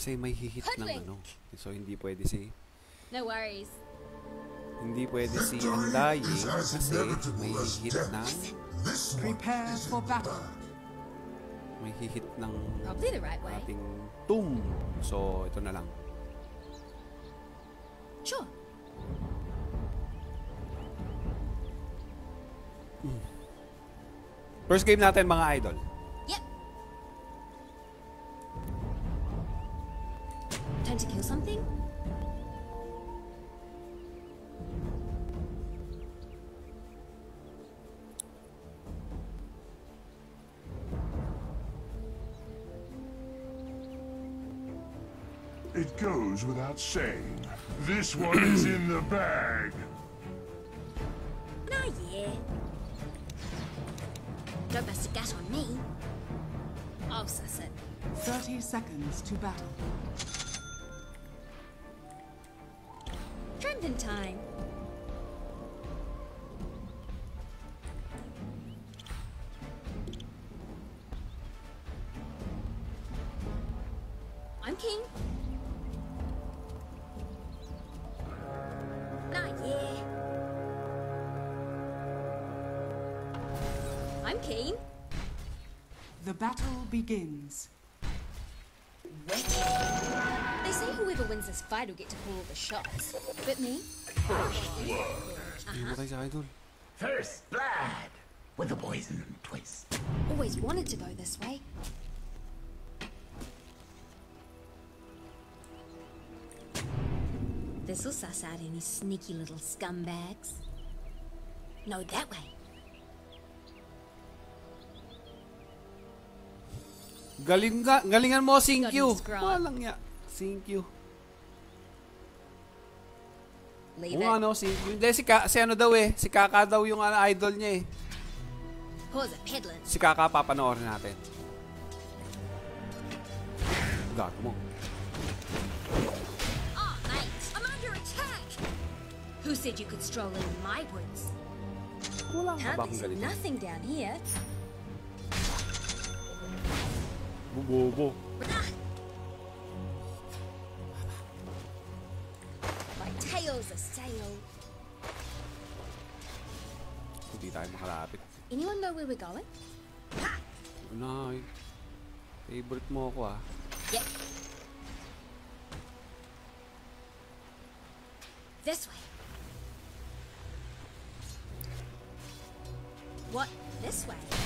Kasi may hihit ng ano. So hindi pwede si No worries. hindi pwede si Undying kasi may hihit ng Prepare for battle. may hihit ng right ating Tum. So ito na lang. Sure. First game natin mga idol. It goes without saying. This one is in the bag. Nah, yeah. Don't bust a gat on me. I'll suss it. 30 seconds to battle. Trending time. Say whoever wins this fight will get to call all the shots. But me? Hindi mo tayo sa idol. First blood with a poison twist. Always wanted to go this way. This'll suss out any sneaky little scumbags. No, that way. Galing nga, galingan mo, thank Got you. him. Walang ya. Thank you. Leave Oo it. nga no, thank you. Hindi, si, Ka, si ano daw eh. Si Kaka daw yung ano, idol niya eh. Peddling. Si Kaka papanoorin natin. Gago mo. Mate, I'm under attack. Who said you could stroll in my woods? Wala ba akong galing? nothing down here. Bubobo. My tail's a sail. Hindi tayo makalapit. Anyone know where we're going? Unay. Favorite mo ako ah. Yep. This way. What? This way?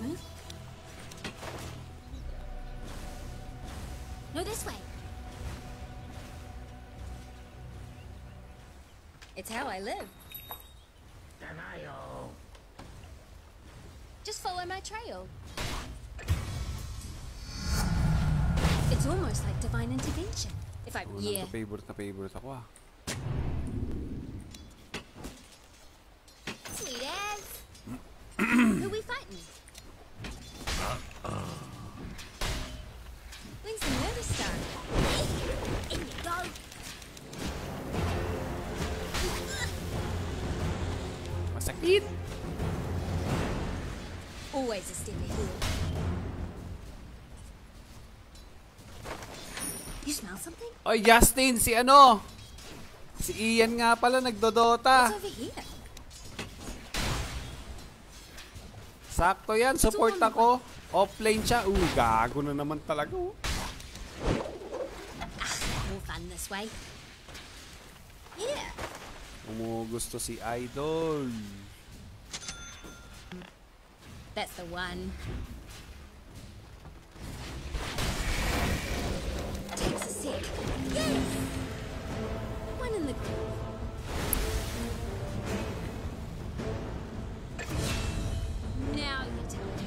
You see a branch move? No, this way. It's how I live. Denial. Just follow my trail. It's almost like divine intervention. If I, yeah, favorite na ako ah. Oy, Justin, si ano? Si Ian nga pala nagdodota. Sakto yan, support ako. Offlane siya. Uh, gago na naman talaga. oh. More fun this way. Yeah. Umugusto si Idol. That's the one. Takes a sec. Yes! One in the group. Now you tell me.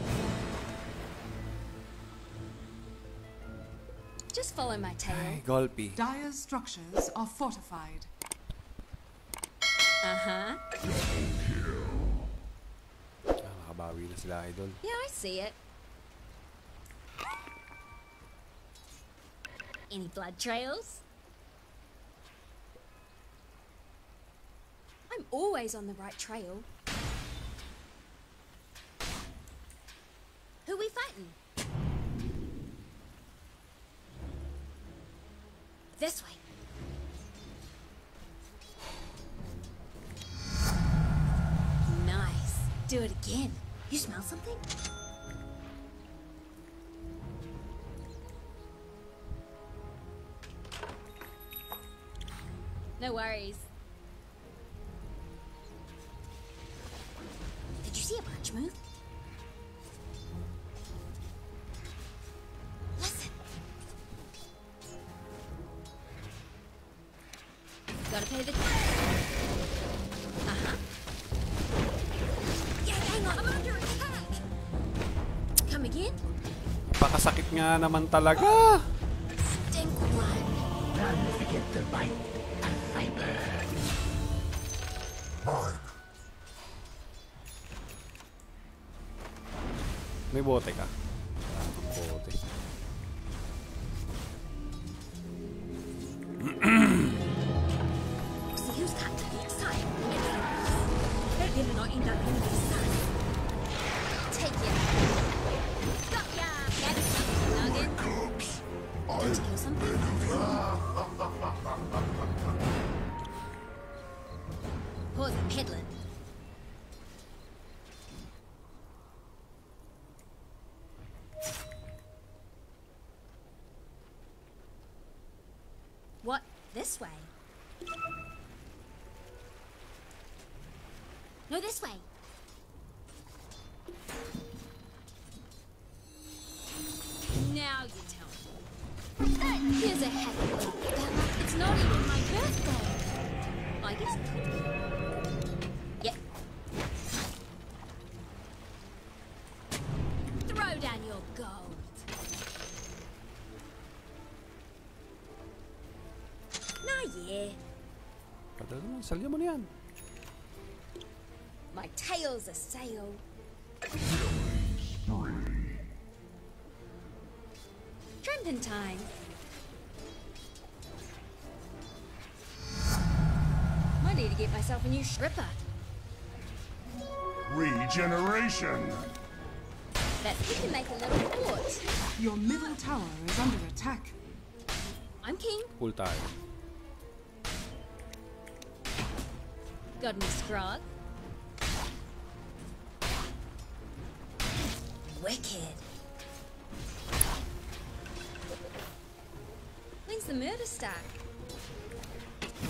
Just follow my tail. Ay, Golpi. Dire's structures are fortified. Uh-huh. Ah, makabawi na sila, Idol. Yeah, I see it. Any blood trails? I'm always on the right trail. Who we fighting? This way. Nice. Do it again. You smell something? No worries. Did you see a branch move? Listen. Gotta pay the. Uh huh. Yeah, hang on. I'm under attack. Come again? Pakasakit nga naman talaga. Stink blood. None forget the bite 防手か。こう でした This way? No, this way. Yeah. Kada naman, salya mo na yan. My tail's a sail. Trampin' time. Might need to get myself a new stripper. Regeneration. Bet we can make a little fort. Your middle tower is under attack. I'm king. Cool tayo. Got any scrog? Wicked. When's the murder start?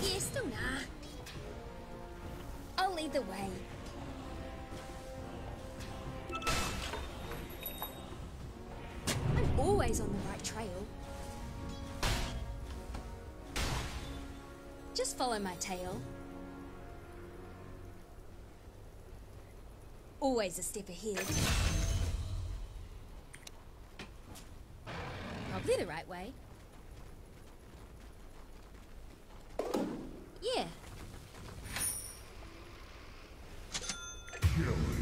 Yeah, still nah. I'll lead the way. I'm always on the right trail. Just follow my tail. Always a step ahead. Probably the right way. Yeah.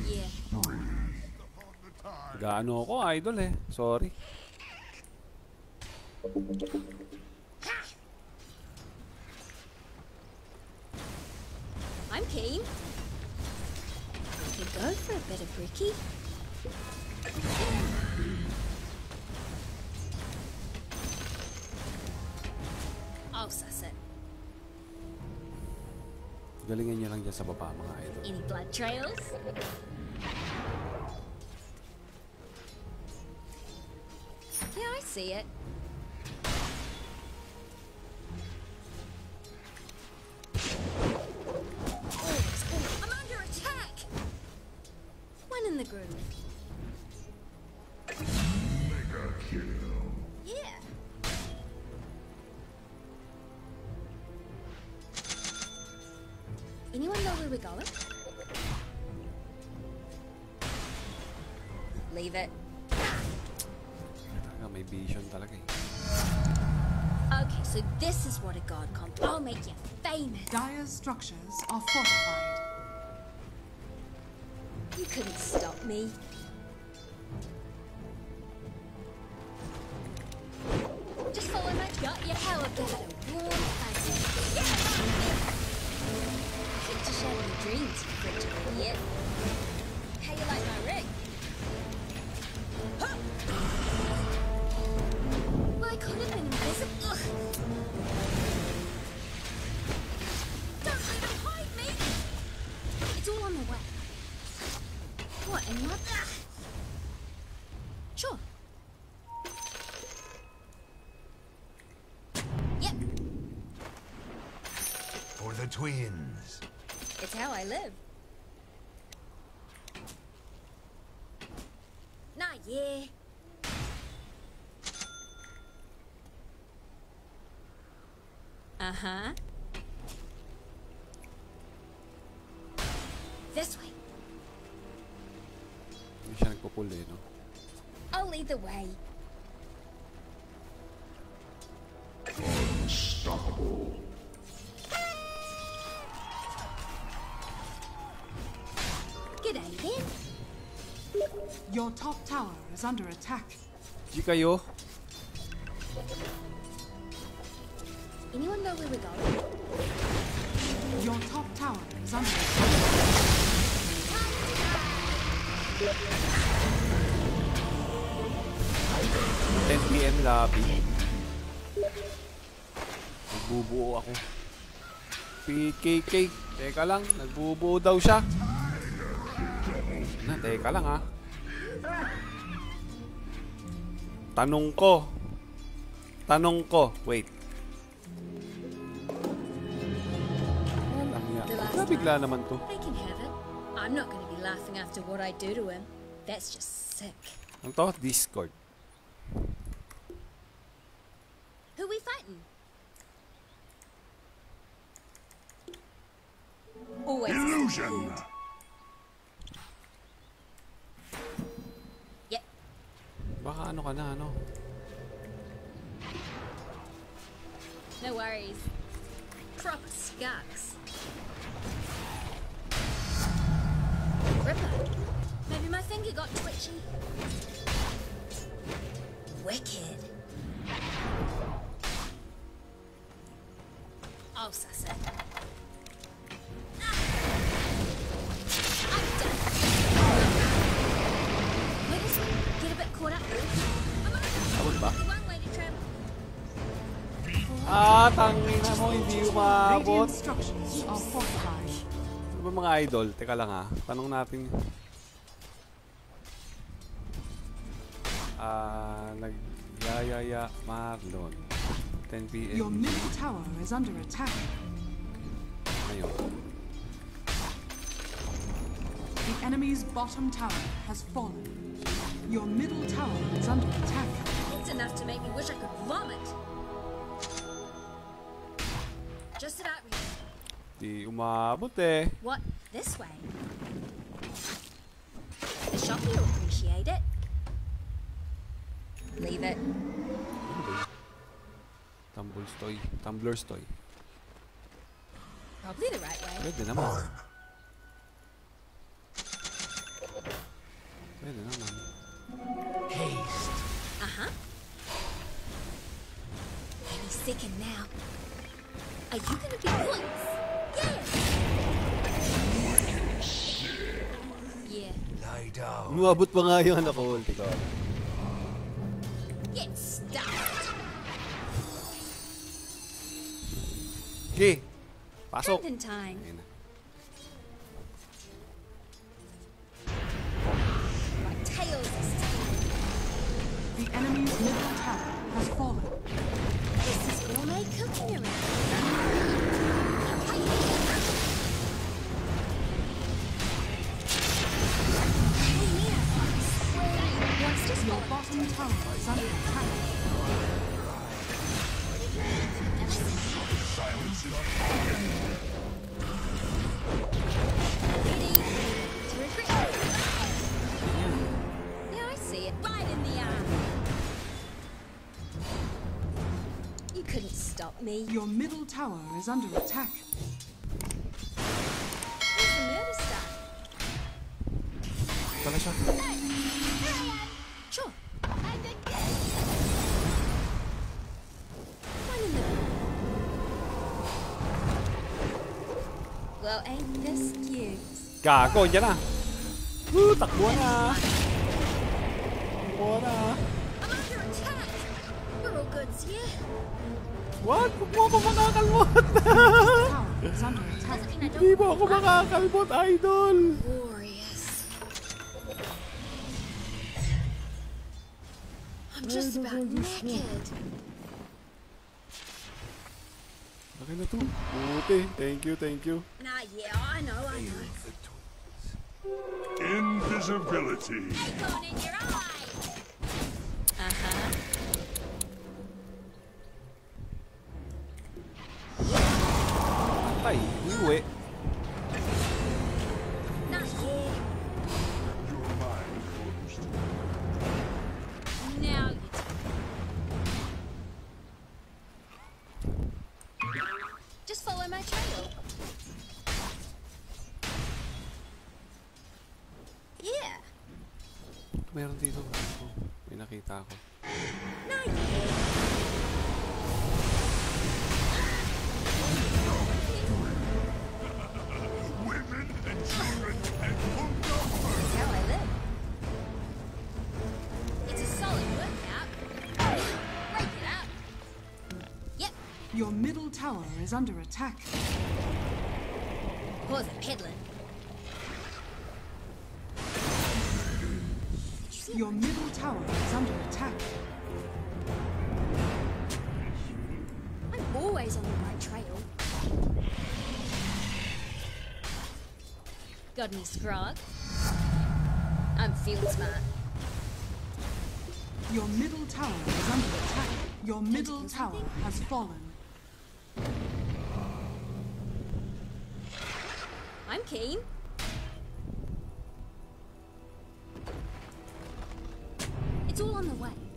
Yeah. Gaano ako, idol eh. Sorry. for a bit. I'll suss it. Galingan niya lang dyan sa baba, mga idol. Any blood trails? Yeah, I see it. Anyone we're going? Leave it. May vision talaga. Okay, so this is what a god comp. I'll make you famous. Dire's structures are fortified. You couldn't stop me. The twins. it's how I live. Not yeah. Uh huh. This way. Hindi siya nagpupul no? I'll lead the way. G'day Your top tower is under attack. Di kayo. Anyone know where we're going? Your top tower is under attack. 10 p.m. lobby. Nagbubuo ako. PKK. Teka lang, nagbubuo daw siya. Na, teka lang ha. Tanong ko. Tanong ko. Wait. Nabigla naman to. They can have it. I'm not going to be laughing after what I do to him. That's just sick. Ang to? Discord. Who we fighting? Always. Illusion! Baka ano ka na, ano? No worries. Proper skunks. Ripper. Maybe my finger got twitchy. Wicked. I'll suss it. Ah, tangina mo, hindi umabot. Radiant structures are fortified. Ano ba mga idol? Teka lang ha. Tanong natin. Ah, nagyayaya Marlon. 10 p.m. Your middle tower is under attack. Ngayon. The enemy's bottom tower has fallen. Your middle tower is under attack. It's enough to make me wish I could vomit. Di umabot eh. What? This way? The shop will appreciate it. Leave it. Tumble's toy. Tumbler's toy. Probably the right way. Pwede naman. Pwede naman. Haste. Uh huh. Maybe second now. Are you gonna be points? Umabot pa nga yung ano ko. Ulti ko. Get stuffed. Okay. Pasok. Ayun na. My tails is tingling. The enemy's middle tower has fallen. This is gourmet cooking around here. Your bottom tower is under attack. Ready to regret. Yeah, I see it. Right in the eye. You couldn't stop me. Your middle tower is under attack. Where's the murder stuff? Cute? Gago, dyan na. Woo, takbo na. Takbo na. I'm under attack. We're all goods, yeah? Wag, huwag mo ako makakalmot. Tower is under attack. Doesn't mean I Hindi don't mo ako makakalmot, idol. Glorious. I'm just about naked. Okay na to. Buti. Thank you, thank you. Nah, yeah, I know, I know. Invisibility. Workout. Break it up. Yep. Your middle tower is under attack. Pause it, peddling. Your middle tower is under attack. I'm always on the right trail. Got any scrog? I'm field smart. Your middle tower is under attack. Your middle tower something? has fallen. I'm keen. It's all on the way.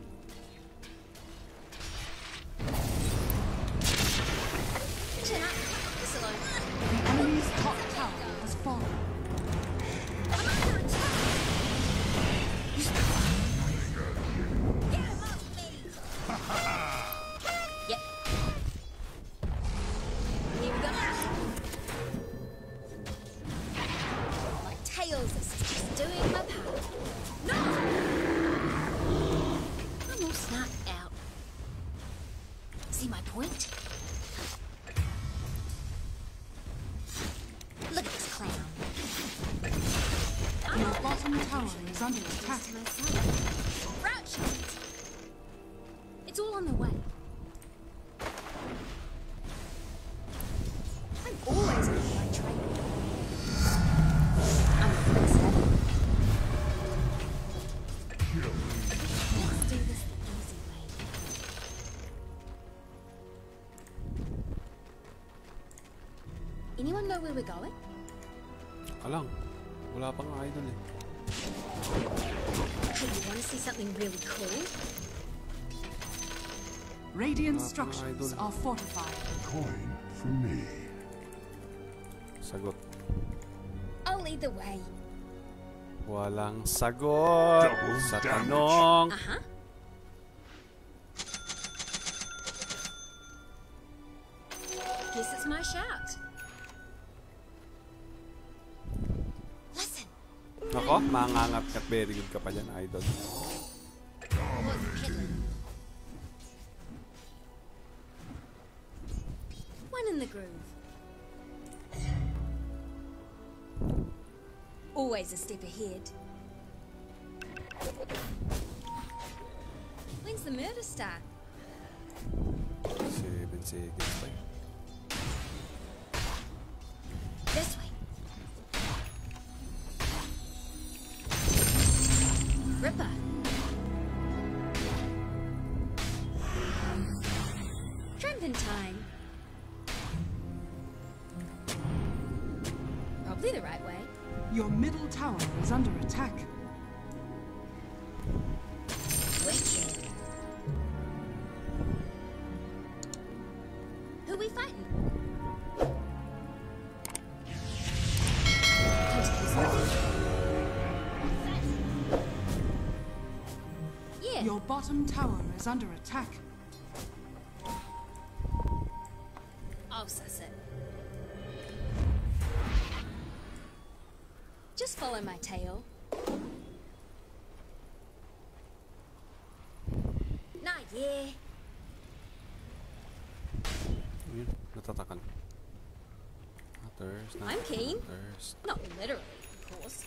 Know where we're going? Alang. Wala pang idol eh. Hey, you want to see something really cool? Radiant structures are fortified. Coin for me. Sagot. I'll lead the way. Walang sagot Double sa damage. tanong. Uh-huh. Guess Ka. Very good ka pa dyan, idol. One in the groove. Always a step ahead. When's the murder start? Seven seconds tower is under attack. Wicked. Who we fighting? Yeah. Your bottom tower is under attack. Yun, natatakan. Thirst na. I'm keen. Thirst. Not literally, of course.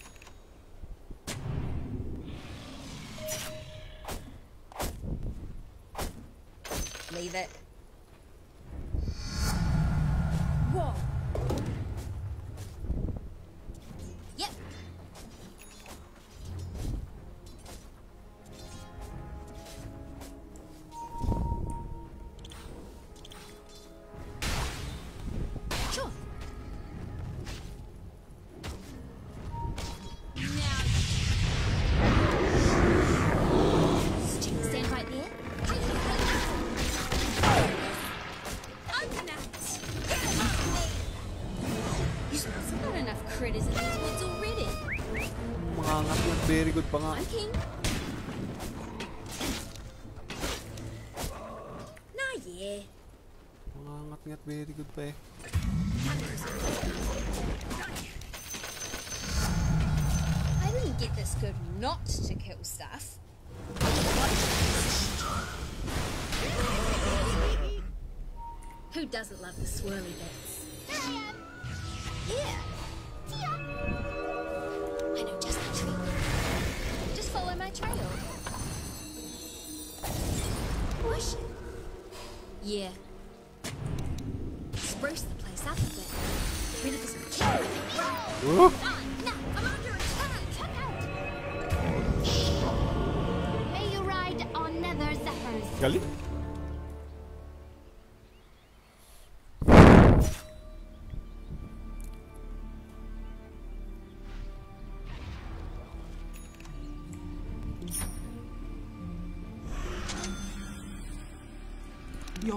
Leave it. Very good pa nga. I'm king. Nah, yeah. Mga angat ngat. Very good pa eh. I didn't get this good not to kill stuff. Who doesn't love the swirly bits? There I am. Yeah. Follow. Push. Yeah.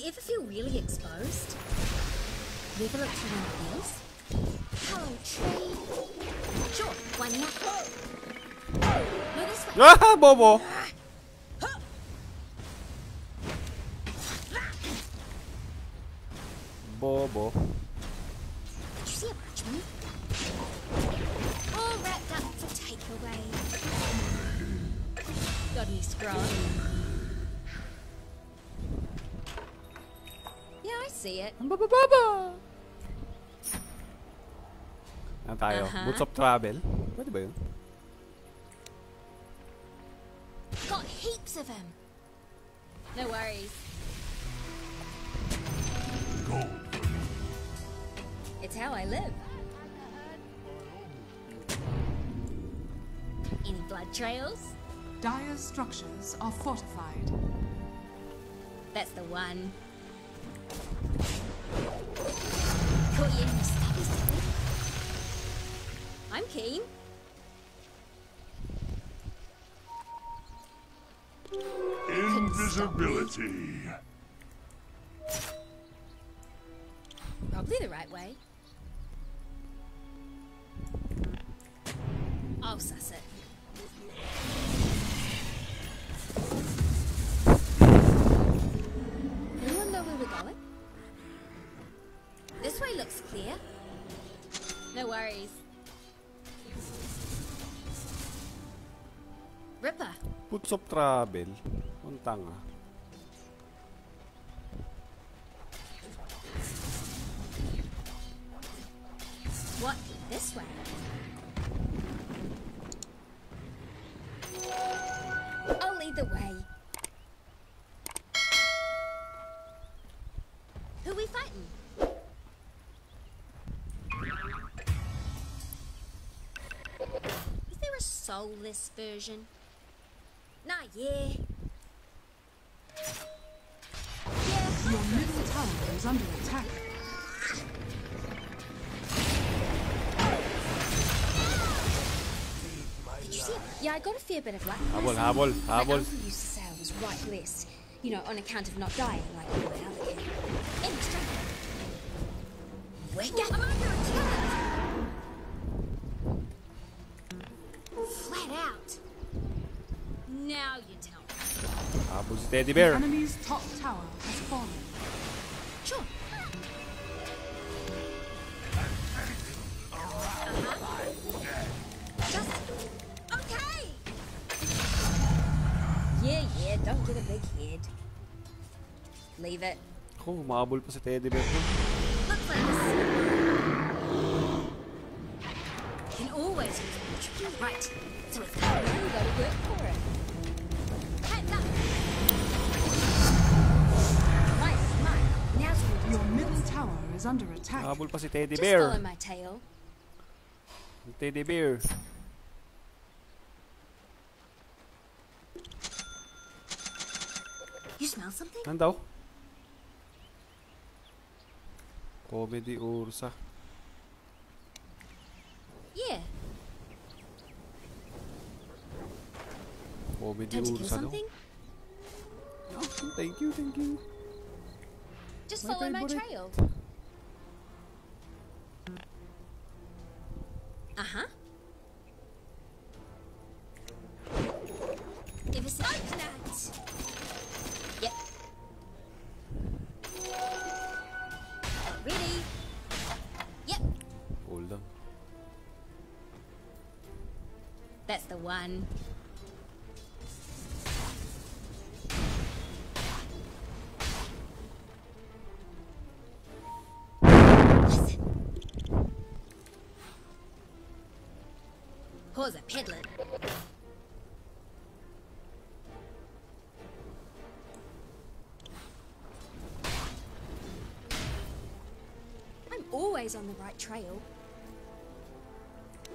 You ever feel really exposed? Ever look through one of these? Hello, tree. Sure, why not? No, this way. Ah! Bobo. Of Travel? Pwede ba yun? Got heaps of them. No worries. It's how I live. Any blood trails? Dire structures are fortified. That's the one. Caught you in your stubby stubby. I'm keen. Invisibility. Probably the right way. Boots of Travel. Ang tanga. what this way? I'll lead the way. Who we fighting? Is there a soulless version? Nah, yeah. Yeah, Your middle tower is under attack. Did you see? Yeah, I got a fair bit of luck. Habol, habol, My habol. uncle used to say I was right blessed. You know, on account of not dying like all my Teddy The Bear. enemy's top tower has fallen. Sure. Uh-huh. Just okay. Yeah, yeah. Don't get a big head. Leave it. Oh, mahabol pa si Teddy Bear. Look for us. Can always use a. Right. So it's time now you gotta work for it. Tower is under attack. Mahabol pa si Teddy Just follow Bear. my tail. Teddy Bear. You smell something? Ano daw? Comedy Ursa. Yeah. Comedy Ursa daw. something? Oh, thank you, thank you. Just My follow my favorite. trail. Uh huh. Give us a that. Yep. Ready? Yep. Hold on. That's the one. Pause a peddling. I'm always on the right trail.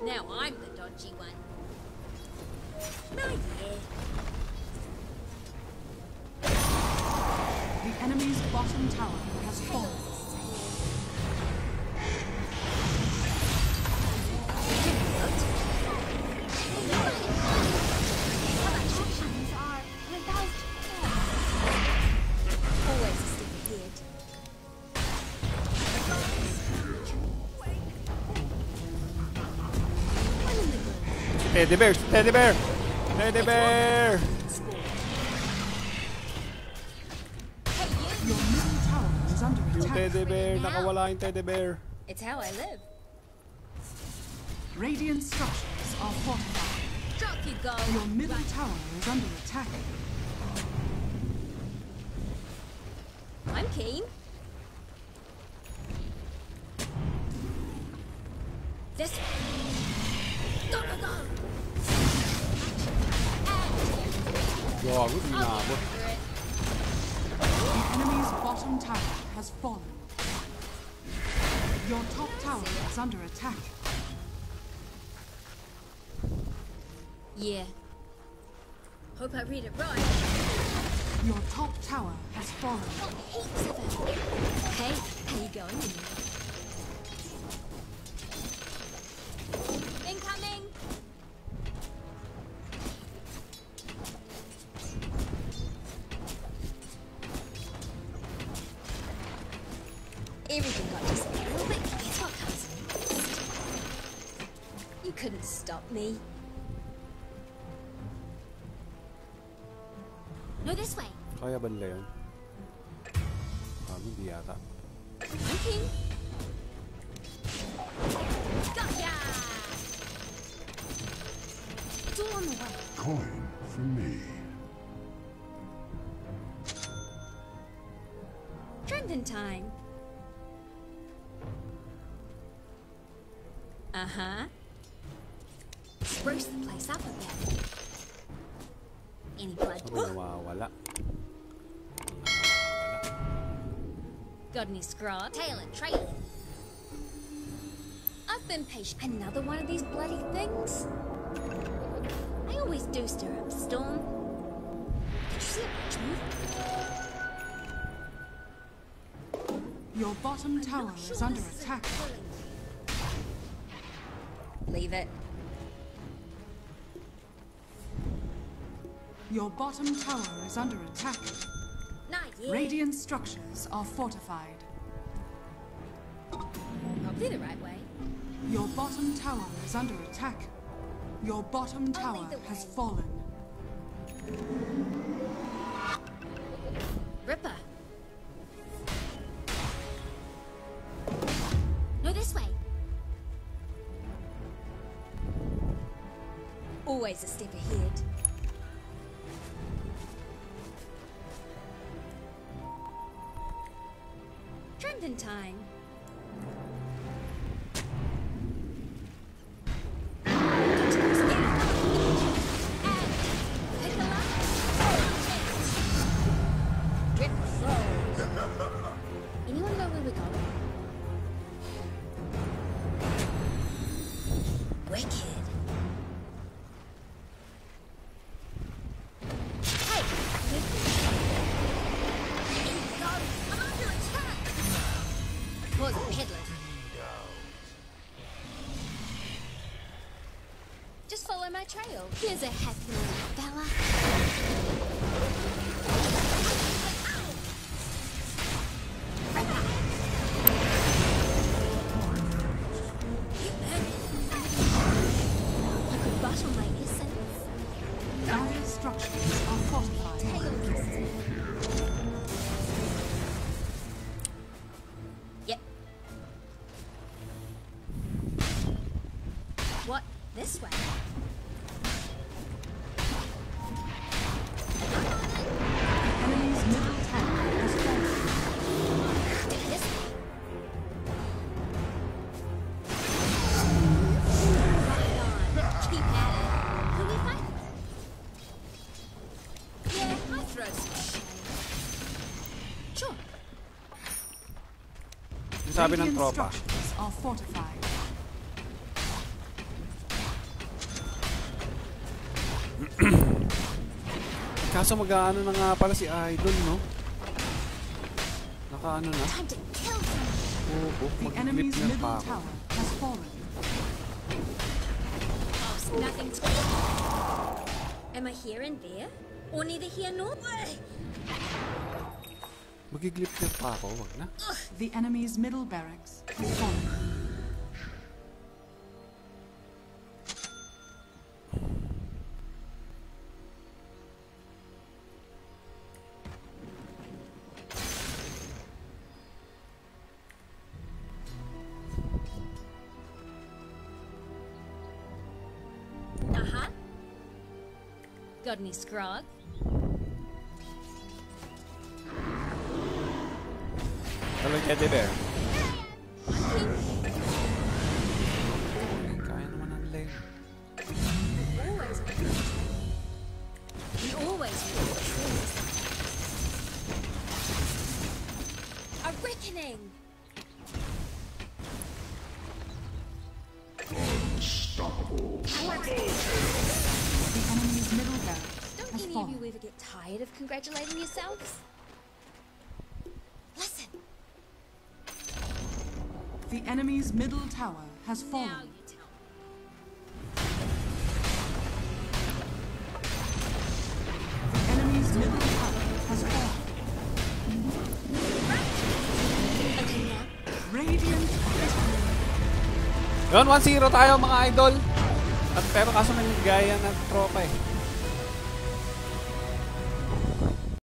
Now I'm the dodgy one. Oh yeah. The enemy's bottom tower has fallen. Teddy Bear, Teddy Bear! Teddy Bear! Your middle tower is under Yung attack. Teddy Bear, nakawala yung Teddy Bear. It's how I live. Radiant structures are fortified. Drop you go. Your middle tower is under attack. I'm keen. This Gago, di I'll naabot. get. The enemy's bottom tower has fallen. Your top tower is under attack. Yeah. Hope I read it right. Your top tower has fallen. Oh, heaps of. Hey, how you going? Couldn't stop me. No, this way. Kaya ba nila yun? Ah, hindi yata. I'm king. Got ya! On the way. Coin for me. Trending time. Uh huh. Spruce the place up a bit. Any blood? Ano nawawala? Got any scrod? Tail and trail. I've been patient. Another one of these bloody things? I always do stir up a storm. Did you see a bitch move? Your bottom tower Not is under attack. Leave it. Your bottom tower is under attack. Radiant structures are fortified. Probably the right way. Your bottom tower is under attack. Your bottom tower has fallen. Ripper. No, this way. Always a step ahead. Time. My trail. Here's a happy little fella. Sabi ng tropa. Kaso mag-ano na nga pala si Idol, no? Naka-ano na? Oo, oh, The mag-clip na pa middle ako. Oh, Am I here and there? Or neither here nor there? Mag-clip na pa ako, wag na. The enemy's middle barracks has fallen. Uh-huh. Got any scrog? Ever get tired of congratulating yourselves? Listen, The enemy's middle tower has fallen. you tell me. The enemy's middle tower has fallen. Radiant victory. Yun, 1-0 tayo mga idol. At pero kaso may gaya ng tropa eh.